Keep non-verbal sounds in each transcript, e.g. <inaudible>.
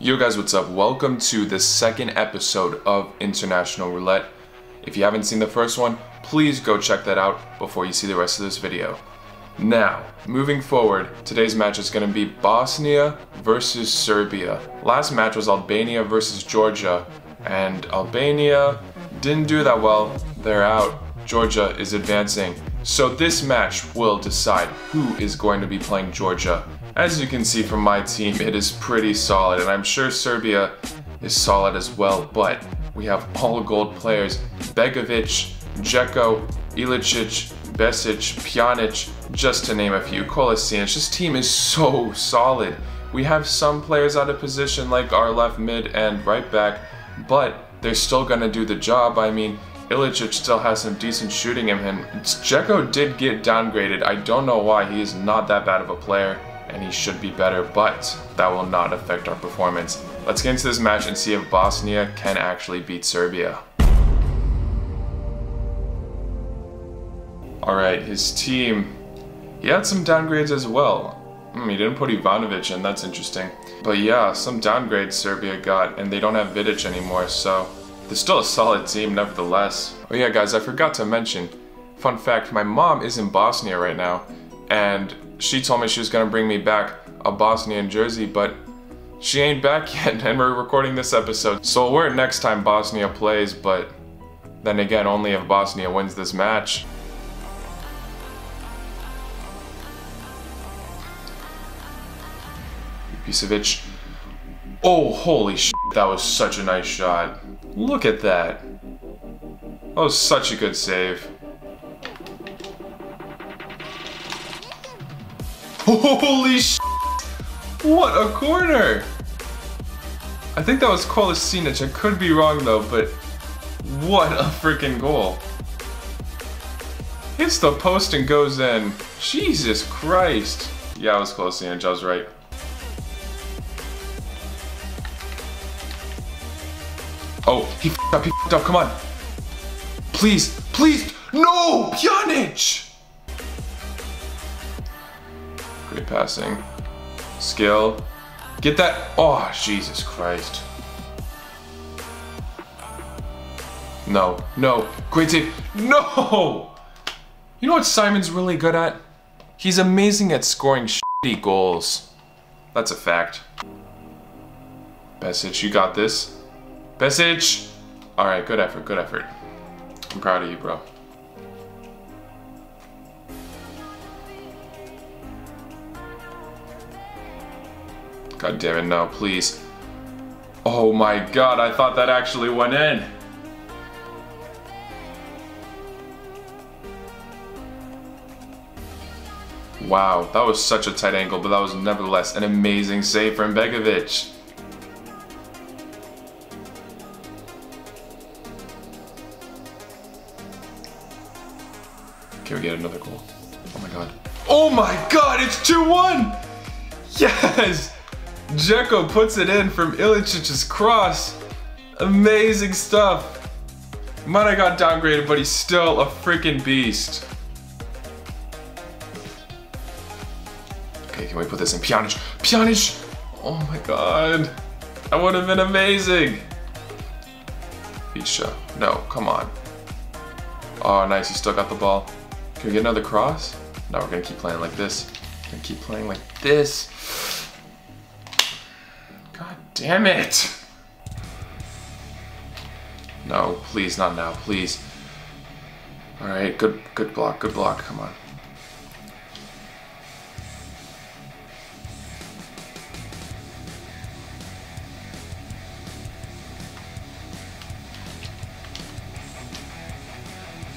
Yo guys, what's up? Welcome to the second episode of International Roulette. If you haven't seen the first one, please go check that out before you see the rest of this video. Now, moving forward, today's match is going to be Bosnia versus Serbia. Last match was Albania versus Georgia, and Albania didn't do that well. They're out. Georgia is advancing. So this match will decide who is going to be playing Georgia as you can see from my team, it is pretty solid, and I'm sure Serbia is solid as well, but we have all gold players. Begovic, Dzeko, Ilicic, Besic, Pjanic, just to name a few. Kolasinac, this team is so solid. We have some players out of position like our left mid and right back, but they're still going to do the job. I mean, Ilicic still has some decent shooting in him. Dzeko did get downgraded. I don't know why. He is not that bad of a player and he should be better, but that will not affect our performance. Let's get into this match and see if Bosnia can actually beat Serbia. Alright, his team, he had some downgrades as well. Hmm, he didn't put Ivanovic in, that's interesting. But yeah, some downgrades Serbia got, and they don't have Vidic anymore, so they're still a solid team nevertheless. Oh yeah guys, I forgot to mention, fun fact, my mom is in Bosnia right now, and she told me she was gonna bring me back a Bosnian jersey, but she ain't back <laughs> yet, and we're recording this episode. So it next time Bosnia plays, but then again, only if Bosnia wins this match. Ibisevic. Oh, holy sh! That was such a nice shot. Look at that. That was such a good save. Holy sh! What a corner! I think that was Kolasinac. I could be wrong though, but what a freaking goal. Hits the post and goes in. Jesus Christ. Yeah, I was Kolasinac. I was right. Oh, he f***ed up, he f***ed up, come on. Please, please, no, Pjanic! Passing. Skill. Get that. Oh, Jesus Christ. No, no. Great save. No! You know what Simon's really good at? He's amazing at scoring shitty goals. That's a fact. Besic, you got this. Besic! Alright, good effort, good effort. I'm proud of you, bro. God damn it, no, please. Oh my god, I thought that actually went in. Wow, that was such a tight angle, but that was nevertheless an amazing save from Begovic. Can we get another goal? Oh my god. Oh my god, it's 2-1! Yes! Dzeko puts it in from Ilicic's cross. Amazing stuff. Have got downgraded, but he's still a freaking beast. Okay, can we put this in Pjanic? Pjanic! Oh my god. That would have been amazing. Fischer. No, come on. Oh, nice. He still got the ball. Can we get another cross? No, we're to keep playing like this. We're to keep playing like this. Damn it! No, please, not now, please. Alright, good good block, good block, come on.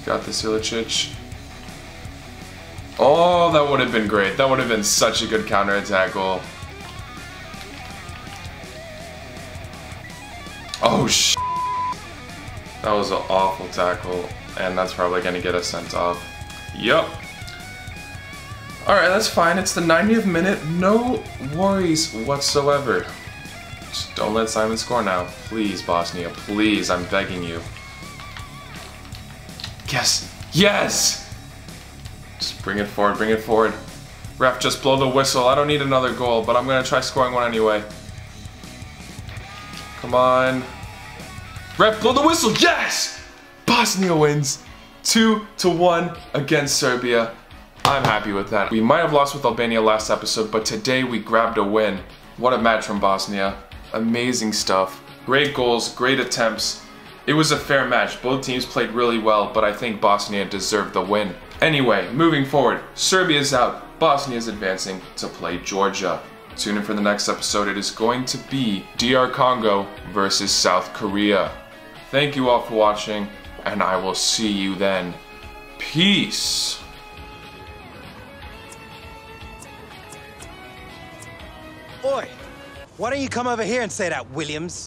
Got this Ilicic. Oh, that would have been great. That would have been such a good counter-attack goal. Oh, sh That was an awful tackle, and that's probably going to get us sent off. Yup. Alright, that's fine. It's the 90th minute. No worries whatsoever. Just don't let Simon score now. Please, Bosnia. Please, I'm begging you. Yes! Yes! Just bring it forward, bring it forward. Ref, just blow the whistle. I don't need another goal, but I'm going to try scoring one anyway. Come on. Ref, blow the whistle. Yes! Bosnia wins. Two to one against Serbia. I'm happy with that. We might have lost with Albania last episode, but today we grabbed a win. What a match from Bosnia. Amazing stuff. Great goals, great attempts. It was a fair match. Both teams played really well, but I think Bosnia deserved the win. Anyway, moving forward, Serbia's out. Bosnia's advancing to play Georgia. Tune in for the next episode. It is going to be DR Congo versus South Korea. Thank you all for watching, and I will see you then. Peace. Boy, why don't you come over here and say that, Williams?